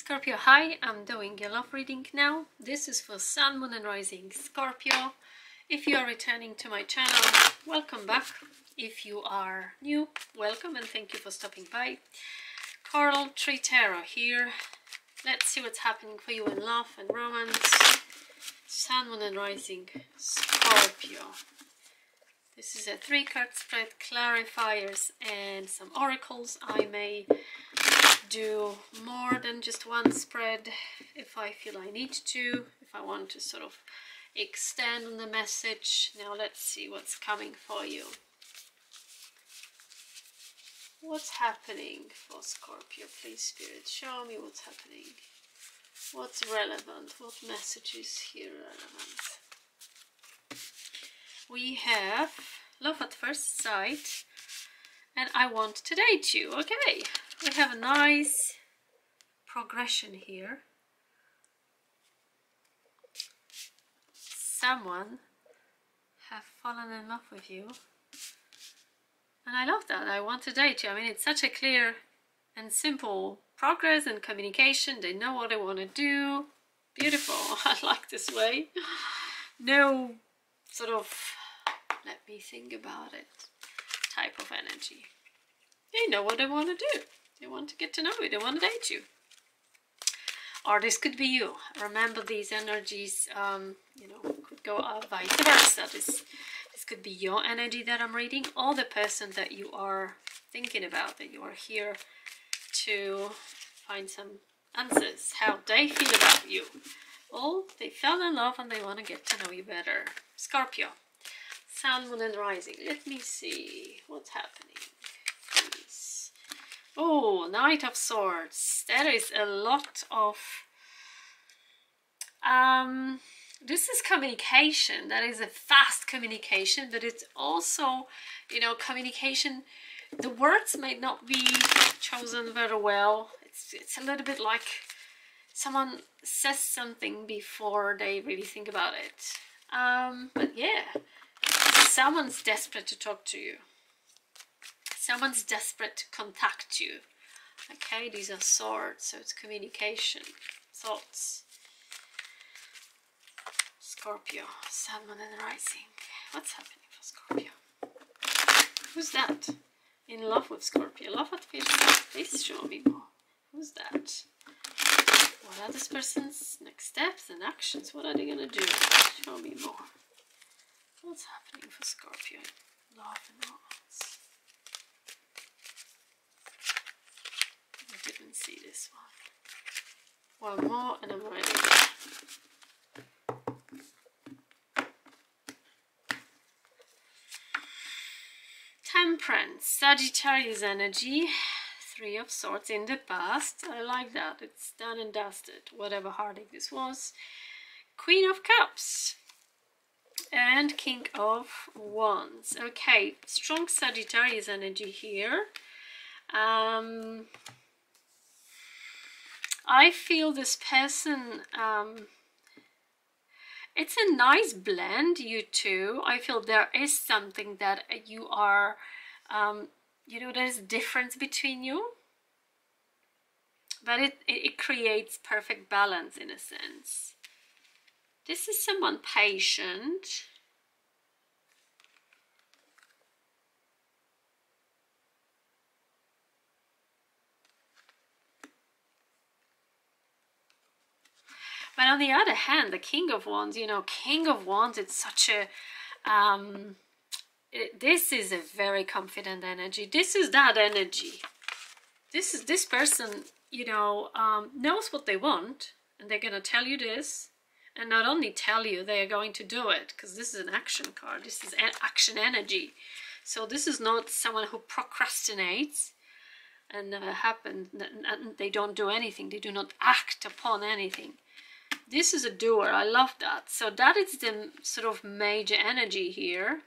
Scorpio, hi, I'm doing your love reading now. This is for Sun, Moon and Rising Scorpio. If you are returning to my channel, welcome back. If you are new, welcome and thank you for stopping by. Coral Tree Tarot here. Let's see what's happening for you in love and romance. Sun, Moon and Rising Scorpio. This is a three card spread, clarifiers and some oracles. I may do more than just one spread if I feel I need to, if I want to sort of extend on the message. Now let's see what's coming for you. What's happening for Scorpio? Please, Spirit, show me what's happening. What's relevant? What message is here relevant? We have love at first sight and I want to date you. Okay, we have a nice progression here. Someone have fallen in love with you. And I love that. I want to date you. I mean, it's such a clear and simple progress and communication. They know what they want to do. Beautiful. I like this way. No sort of, let me think about it, type of energy. They know what they want to do. They want to get to know you. They want to date you. Or this could be you. Remember these energies, um, you know, could go uh, vice versa. This, this could be your energy that I'm reading or the person that you are thinking about, that you are here to find some answers, how they feel about you. Well, they fell in love and they want to get to know you better. Scorpio, Sun, Moon and Rising. Let me see what's happening. Oh, Knight of Swords. There is a lot of... Um, this is communication. That is a fast communication, but it's also, you know, communication. The words may not be chosen very well. It's, it's a little bit like someone says something before they really think about it. Um, but yeah, someone's desperate to talk to you. Someone's desperate to contact you. Okay, these are swords, so it's communication, thoughts. Scorpio, Sun, Moon and Rising. What's happening for Scorpio? Who's that? In love with Scorpio. Love at first. Please show me more. Who's that? What are this person's next steps and actions? What are they gonna do? Show me more. What's happening for Scorpio? Love and romance. didn't see this one. One more and I'm ready. Temperance, Sagittarius energy, Three of Swords in the past. I like that. It's done and dusted, whatever heartache this was. Queen of Cups and King of Wands. Okay, strong Sagittarius energy here. Um, I feel this person, um, it's a nice blend, you two. I feel there is something that you are, um, you know, there's a difference between you. But it, it, it creates perfect balance in a sense. This is someone patient But on the other hand, the King of Wands, you know, King of Wands, it's such a, um, it, this is a very confident energy. This is that energy. This is this person, you know, um, knows what they want, and they're gonna tell you this, and not only tell you, they are going to do it because this is an action card. This is action energy. So this is not someone who procrastinates and uh, happen. They don't do anything. They do not act upon anything this is a doer. I love that. So that is the sort of major energy here.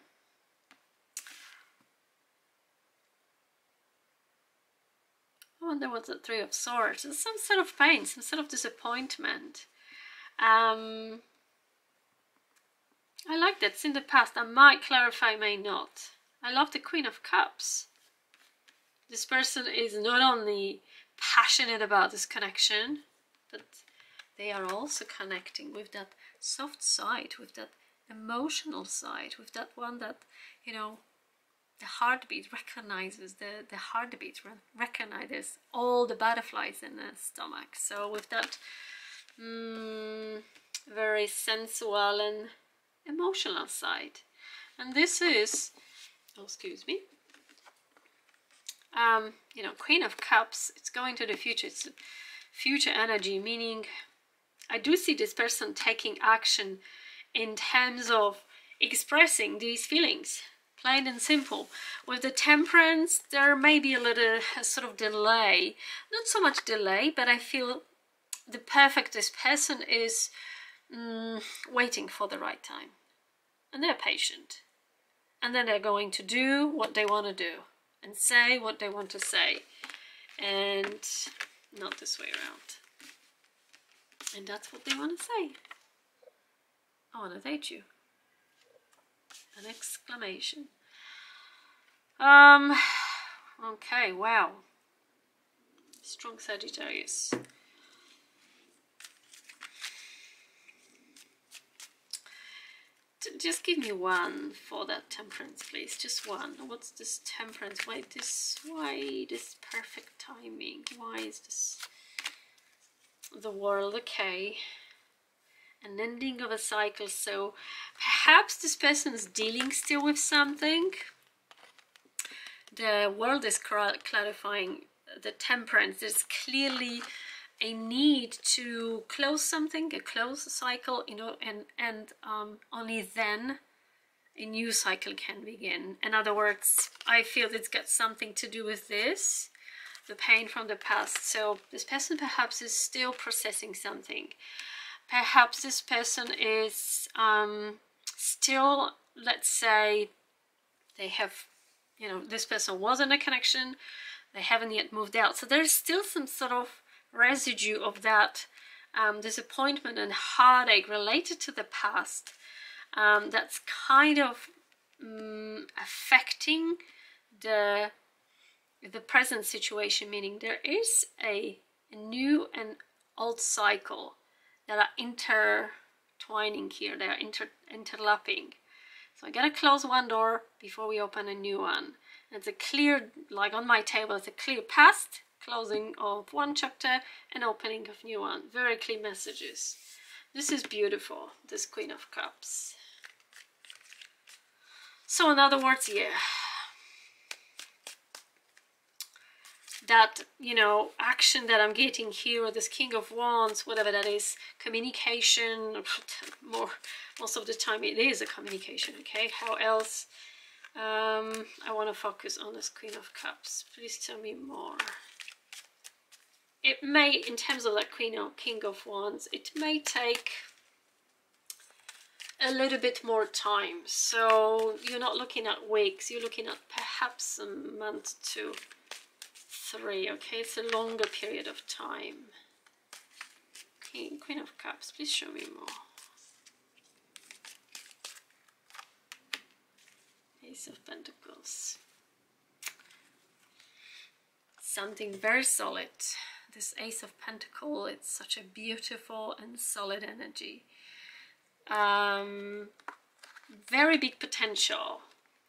I wonder what's the three of swords There's some sort of pain some sort of disappointment. Um, I like that it's in the past I might clarify may not. I love the queen of cups. This person is not only passionate about this connection but they are also connecting with that soft side, with that emotional side, with that one that, you know, the heartbeat recognizes the, the heartbeat recognizes all the butterflies in the stomach. So with that mm, very sensual and emotional side. And this is, oh, excuse me, um, you know, Queen of Cups, it's going to the future. It's future energy, meaning I do see this person taking action in terms of expressing these feelings plain and simple. With the temperance, there may be a little a sort of delay. Not so much delay, but I feel the perfect this person is mm, waiting for the right time. And they're patient. And then they're going to do what they want to do and say what they want to say. And not this way around. And that's what they want to say. I want to date you an exclamation. Um, okay, wow. Strong Sagittarius. just give me one for that temperance please just one what's this temperance why this why this perfect timing why is this the world okay an ending of a cycle. So perhaps this person is dealing still with something. The world is clarifying the temperance. There's clearly a need to close something, a close cycle, you know, and and um, only then a new cycle can begin. In other words, I feel it's got something to do with this, the pain from the past. So this person perhaps is still processing something perhaps this person is um, still, let's say, they have, you know, this person was in a connection, they haven't yet moved out. So there's still some sort of residue of that um, disappointment and heartache related to the past um, that's kind of um, affecting the the present situation meaning there is a, a new and old cycle that are intertwining here, they are inter interlapping. So I gotta close one door before we open a new one. And it's a clear, like on my table, it's a clear past, closing of one chapter and opening of new one. Very clear messages. This is beautiful, this Queen of Cups. So in other words, yeah, that you know action that I'm getting here or this King of Wands whatever that is communication more most of the time it is a communication okay? How else um, I want to focus on this Queen of Cups. Please tell me more. It may in terms of that Queen or King of Wands it may take a little bit more time. So you're not looking at weeks you're looking at perhaps a month to three. Okay, it's a longer period of time. King, Queen of Cups, please show me more. Ace of Pentacles. Something very solid. This Ace of Pentacle, it's such a beautiful and solid energy. Um, very big potential.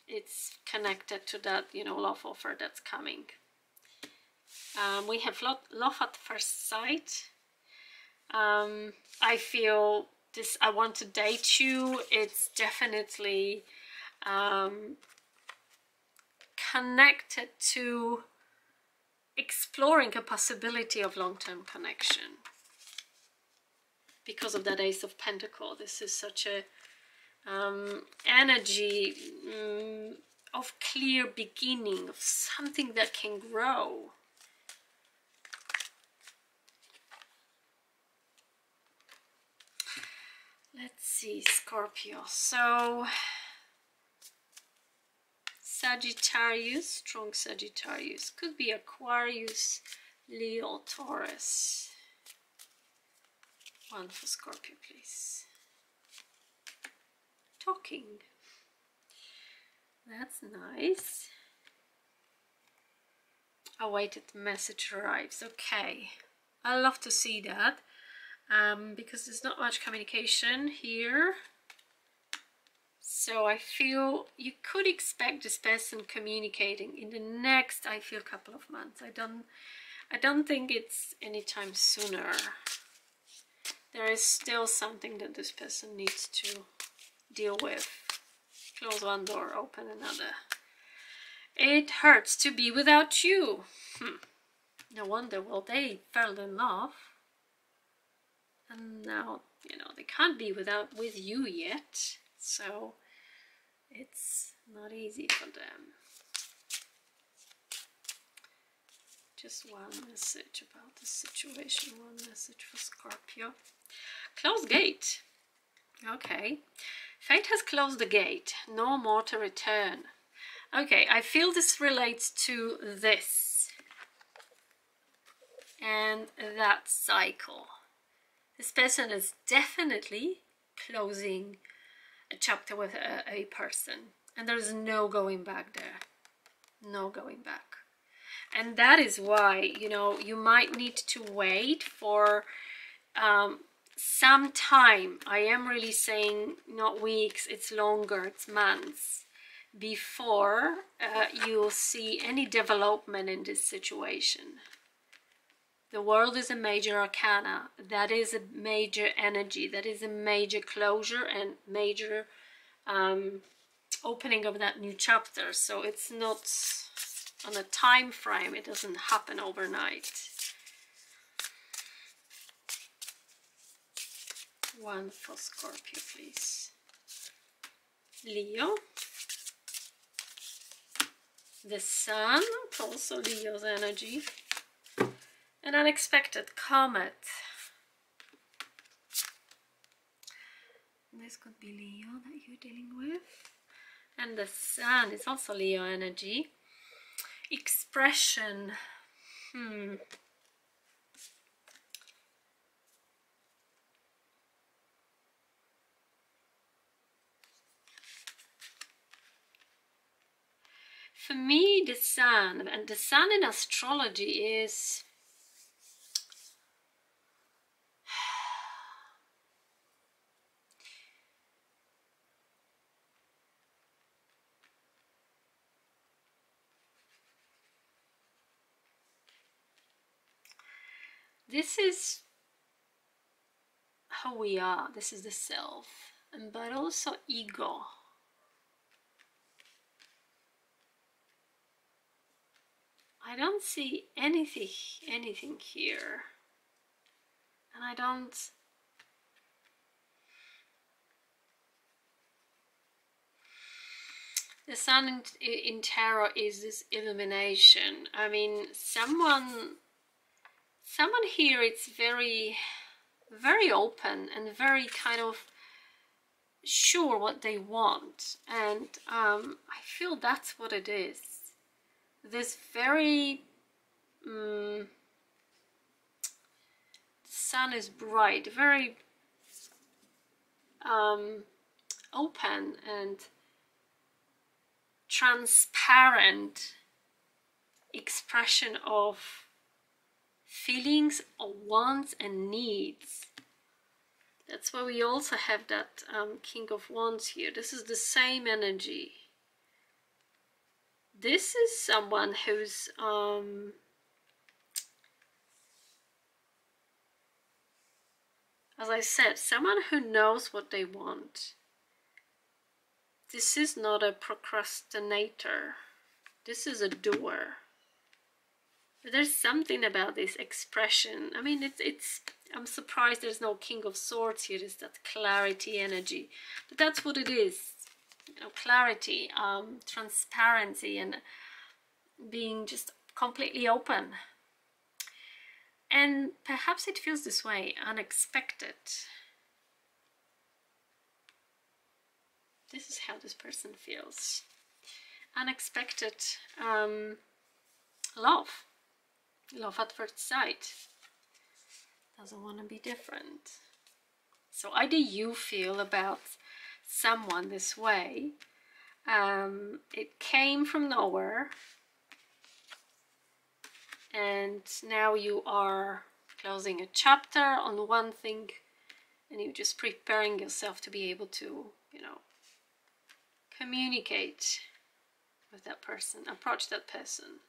It's connected to that, you know, love offer that's coming. Um, we have love, at first sight. Um, I feel this, I want to date you. It's definitely um, connected to exploring a possibility of long-term connection because of that ace of pentacle this is such a um, energy um, of clear beginning of something that can grow Let's see, Scorpio. So, Sagittarius, strong Sagittarius. Could be Aquarius, Leo, Taurus. One for Scorpio, please. Talking. That's nice. Awaited message arrives. Okay. I love to see that. Um, because there's not much communication here. So I feel you could expect this person communicating in the next, I feel, couple of months. I don't, I don't think it's anytime sooner. There is still something that this person needs to deal with. Close one door, open another. It hurts to be without you. Hmm. No wonder, well, they fell in love. And now, you know, they can't be without with you yet. So it's not easy for them. Just one message about the situation, one message for Scorpio. close gate. Okay. Fate has closed the gate. No more to return. Okay, I feel this relates to this and that cycle. This person is definitely closing a chapter with a, a person and there's no going back there. No going back. And that is why, you know, you might need to wait for um, some time. I am really saying not weeks, it's longer, it's months before uh, you'll see any development in this situation. The world is a major arcana. That is a major energy. That is a major closure and major um, opening of that new chapter. So it's not on a time frame. It doesn't happen overnight. One for Scorpio, please. Leo the sun, also Leo's energy, an unexpected comet. This could be Leo that you're dealing with. And the sun is also Leo energy. Expression. Hmm. for me the sun and the sun in astrology is this is how we are. This is the self. But also ego. I don't see anything anything here. And I don't the sun in tarot is this illumination. I mean someone someone here it's very very open and very kind of sure what they want. And um, I feel that's what it is. This very um, sun is bright very um, open and transparent expression of feelings wants and needs that's why we also have that um, king of wands here this is the same energy this is someone who's um, as I said, someone who knows what they want. This is not a procrastinator. This is a doer. There's something about this expression. I mean, it's it's. I'm surprised there's no King of Swords here. There's that clarity energy, but that's what it is you know, clarity, um, transparency, and being just completely open. And perhaps it feels this way, unexpected. This is how this person feels. Unexpected um, love, love at first sight. Doesn't want to be different. So, how do you feel about someone this way. Um, it came from nowhere and now you are closing a chapter on one thing and you're just preparing yourself to be able to, you know, communicate with that person, approach that person.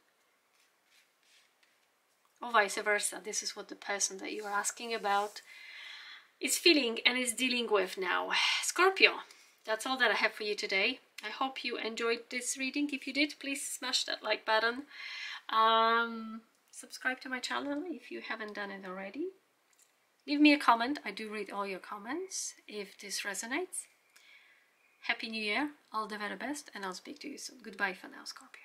Or vice versa. This is what the person that you're asking about is feeling and is dealing with now. Scorpio, that's all that I have for you today. I hope you enjoyed this reading. If you did, please smash that like button. Um, subscribe to my channel if you haven't done it already. Leave me a comment. I do read all your comments if this resonates. Happy New Year, all the very best, and I'll speak to you soon. Goodbye for now, Scorpio.